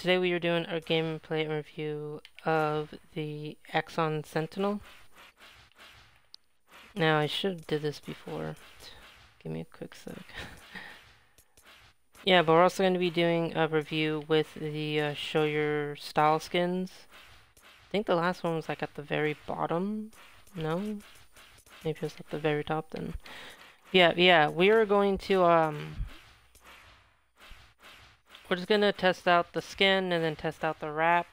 today we are doing a gameplay review of the Axion Sentinel. Now I should have did this before. Give me a quick sec. yeah, but we're also going to be doing a review with the uh, show your style skins. I think the last one was like at the very bottom. No? Maybe it was at the very top then. Yeah, yeah, we are going to um we're just gonna test out the skin and then test out the wrap.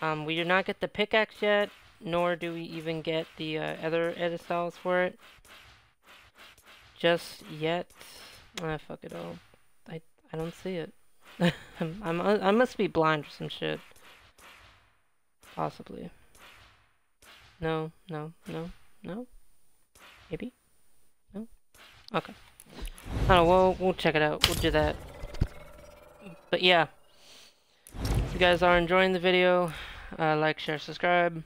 Um, we do not get the pickaxe yet, nor do we even get the uh, other edit styles for it. Just yet. Ah, fuck it all. I, I don't see it. I'm, I'm, I must be blind or some shit. Possibly. No, no, no, no. Maybe? No? Okay. I don't know, we'll, we'll check it out. We'll do that. But yeah, if you guys are enjoying the video, uh, like, share, subscribe.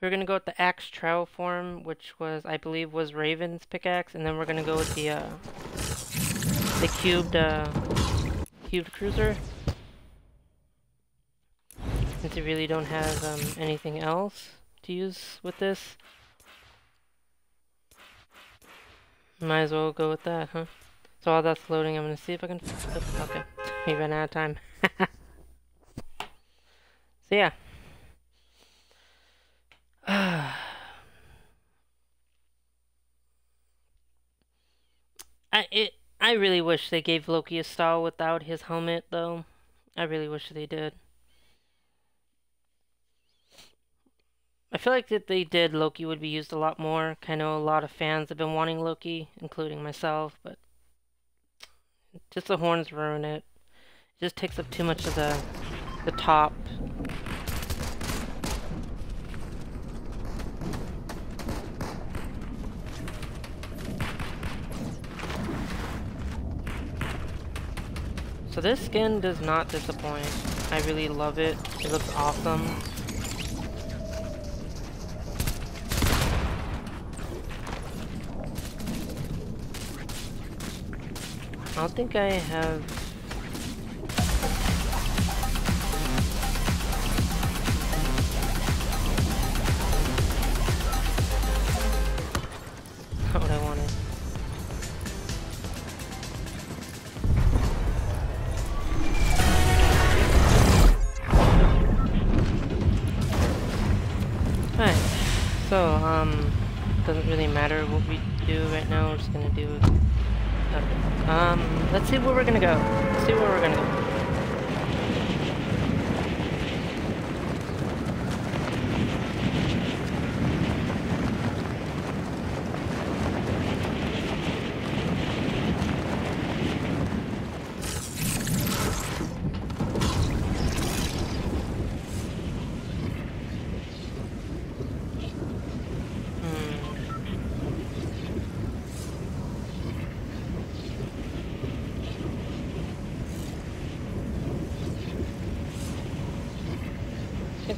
We're gonna go with the Axe-tral Form, which was, I believe, was Raven's pickaxe, and then we're gonna go with the uh, the cubed uh, cubed cruiser. Since we really don't have um, anything else to use with this, might as well go with that, huh? So while that's loading, I'm gonna see if I can. Okay, we ran out of time. so yeah. I it I really wish they gave Loki a style without his helmet though. I really wish they did. I feel like if they did Loki would be used a lot more. I know a lot of fans have been wanting Loki, including myself, but just the horns ruin it. It just takes up too much of the the top. So this skin does not disappoint. I really love it. It looks awesome. I don't think I have... see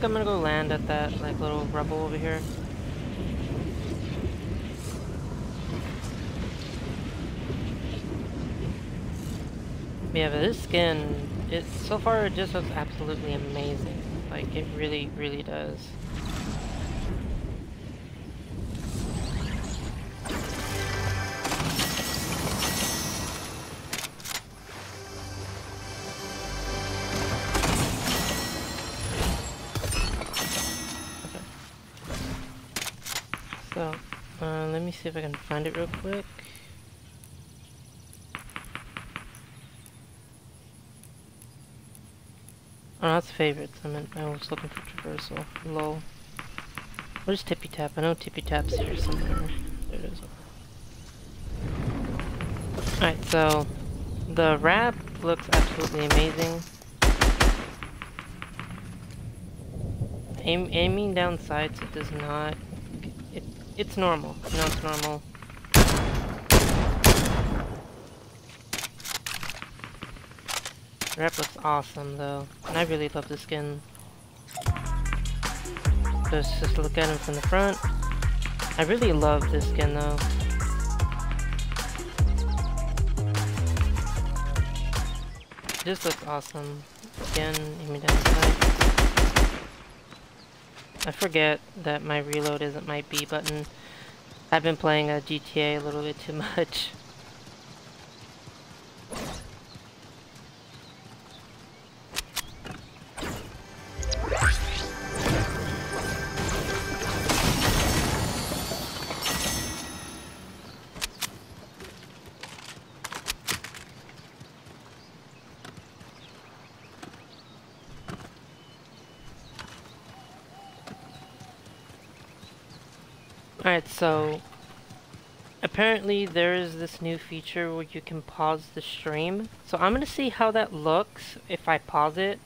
think I'm gonna go land at that like little rubble over here. Yeah, but this skin, it so far it just looks absolutely amazing. Like it really, really does. If I can find it real quick. Oh, that's favorites. I meant I was looking for traversal. Lol. What is Tippy Tap? I know Tippy Tap's here somewhere. There it is. Alright, so the wrap looks absolutely amazing. Aim, aiming down sights, it does not it's normal. No, it's normal. Rep looks awesome though, and I really love the skin. Just, just look at him from the front. I really love this skin though. This looks awesome. Again, aim me down sight. I forget that my reload isn't my B button. I've been playing a GTA a little bit too much. Alright, so apparently there is this new feature where you can pause the stream. So I'm gonna see how that looks if I pause it.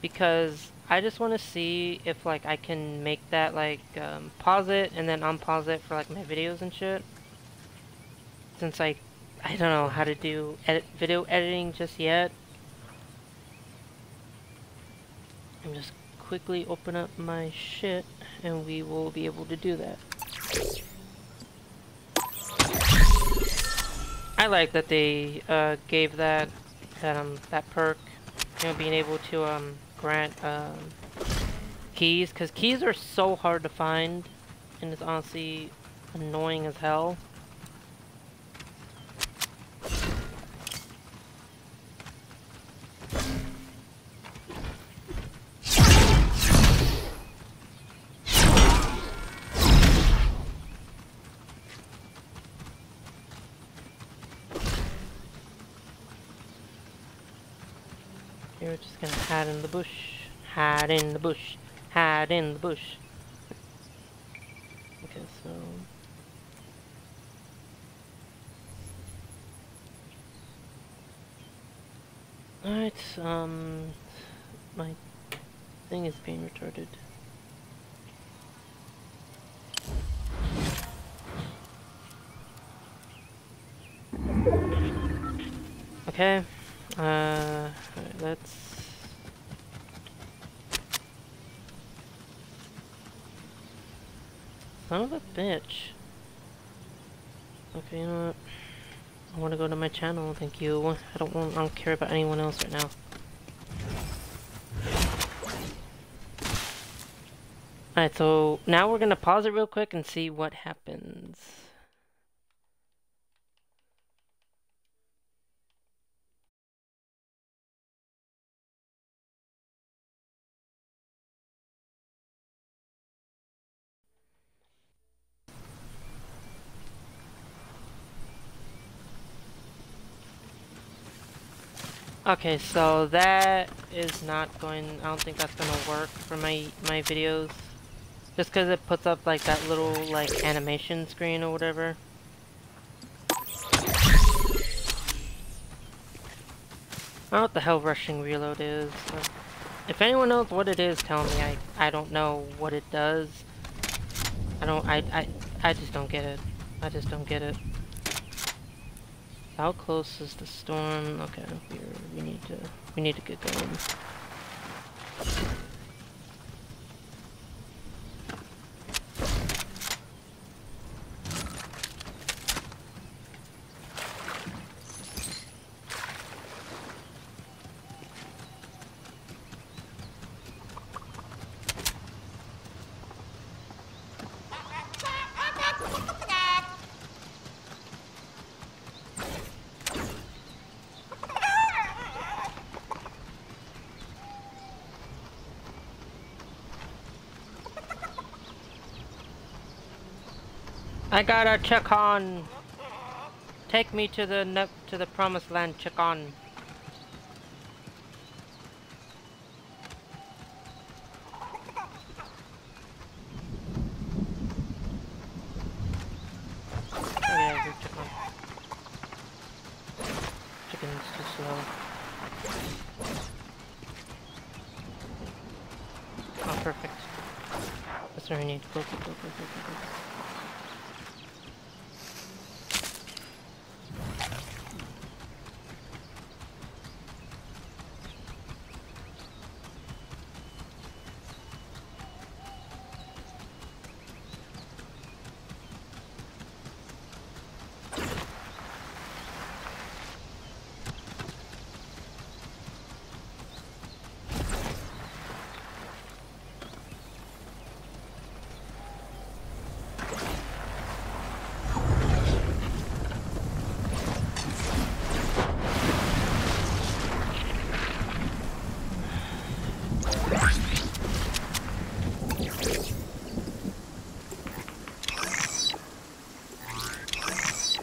Because I just want to see if like I can make that like um, pause it and then unpause it for like my videos and shit. Since I I don't know how to do edit video editing just yet. I'm just quickly open up my shit and we will be able to do that. I like that they uh, gave that that um that perk, you know, being able to um grant um keys, because keys are so hard to find, and it's honestly annoying as hell. You're just gonna hide in the bush, hide in the bush, hide in the bush. Okay, so... Alright, um... My thing is being retarded. Okay. Uh, let's. Son of a bitch. Okay, you know what? I want to go to my channel. Thank you. I don't want. I don't care about anyone else right now. Alright, so now we're gonna pause it real quick and see what happens. Okay, so that is not going, I don't think that's gonna work for my, my videos. Just because it puts up like that little like animation screen or whatever. I don't know what the hell rushing reload is. If anyone knows what it is, tell me. I, I don't know what it does. I don't, I, I, I just don't get it. I just don't get it. How close is the storm? Okay, we need to we need to get going. I gotta check on. Take me to the to the promised land. Check on.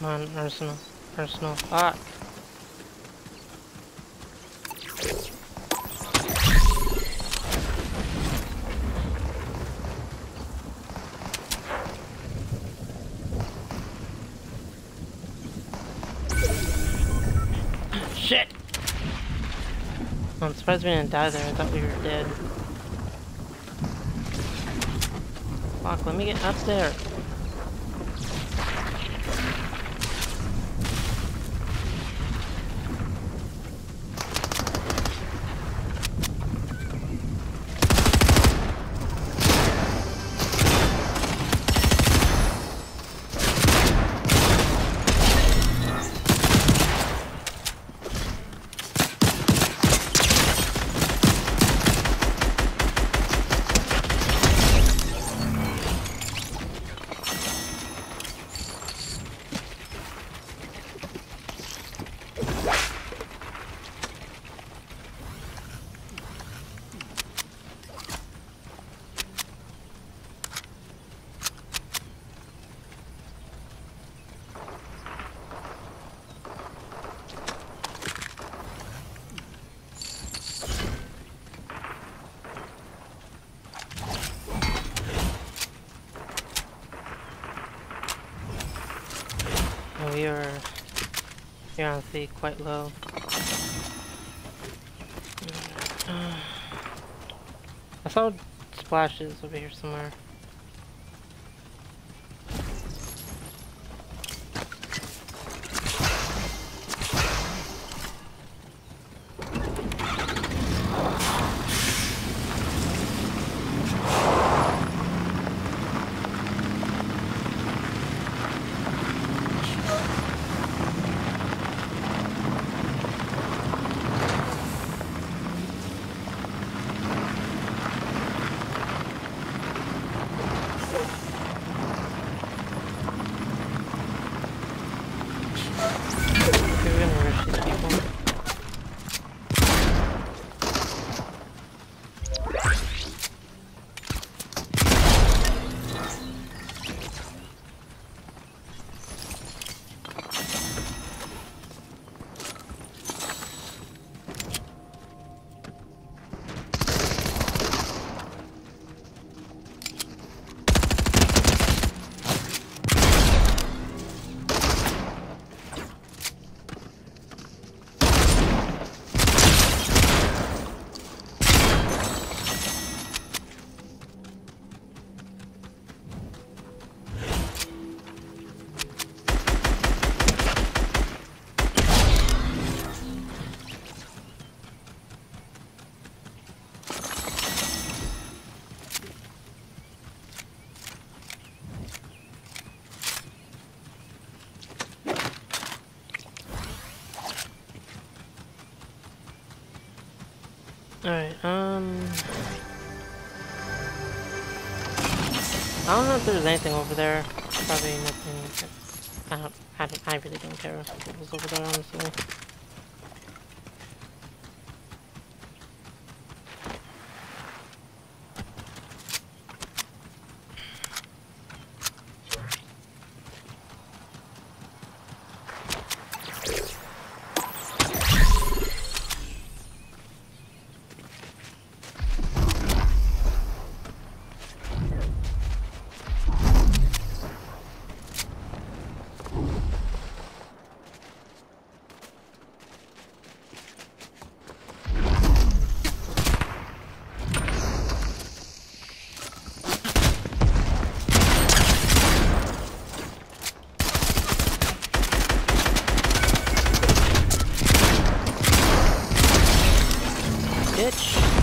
On, Arsenal. Ah! Shit! I'm surprised we didn't die there. I thought we were dead. Fuck, let me get up there. we are on quite low. I saw splashes over here somewhere. Alright, um... I don't know if there's anything over there. Probably nothing. I don't, I, don't, I really don't care what was over there, honestly. bitch.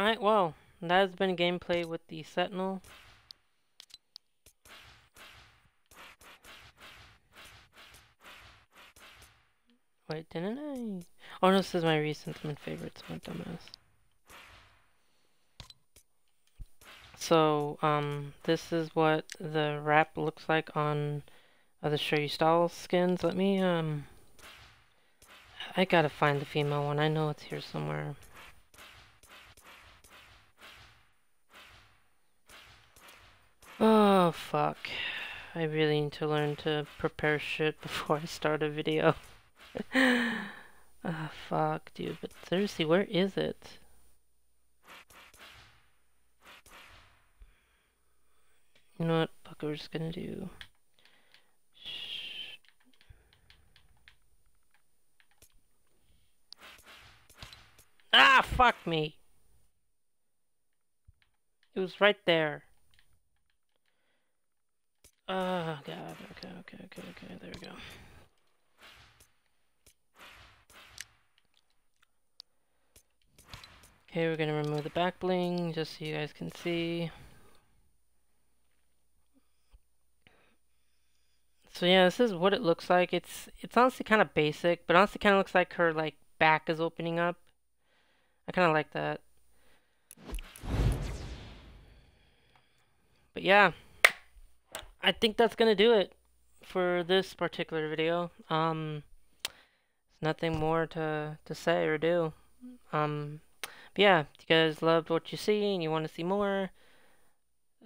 Alright, well, that has been gameplay with the Sentinel. Wait, didn't I? Oh no, this is my recent favorites, my dumbass. So, um, this is what the wrap looks like on uh, the Show You Style skins. Let me, um, I gotta find the female one. I know it's here somewhere. Oh, fuck. I really need to learn to prepare shit before I start a video. Ah, oh, fuck, dude. But seriously, where is it? You know what? Fuck, we're just gonna do... Ah, fuck me! It was right there. Oh, God. Okay, okay, okay, okay. There we go. Okay, we're gonna remove the back bling just so you guys can see. So yeah, this is what it looks like. It's it's honestly kind of basic, but honestly kind of looks like her like back is opening up. I kind of like that. But yeah. I think that's gonna do it for this particular video. Um, nothing more to to say or do. Um, but yeah, if you guys loved what you see and you want to see more,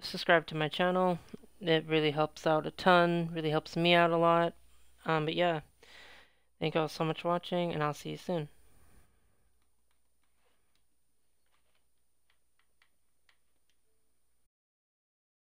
subscribe to my channel. It really helps out a ton. Really helps me out a lot. Um, but yeah, thank you all so much for watching, and I'll see you soon.